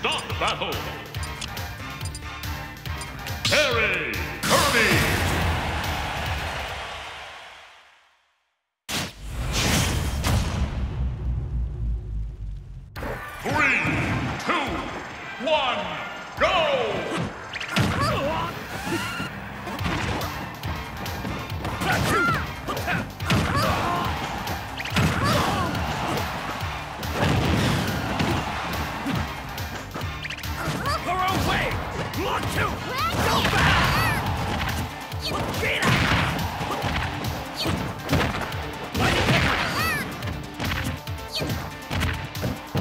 Stop battle. Terry Kirby. Three.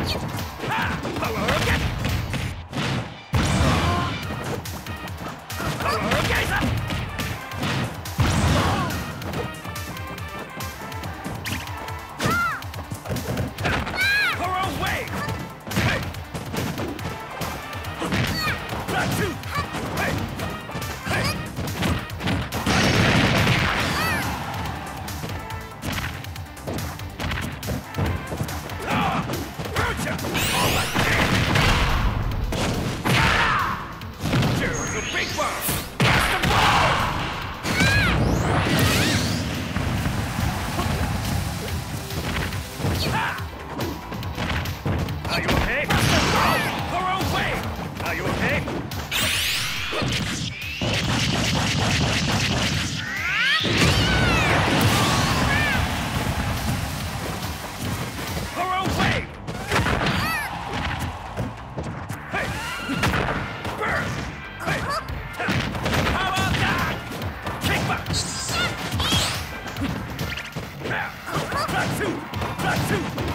Ha! Big bomb! Ah! Back two! Back two!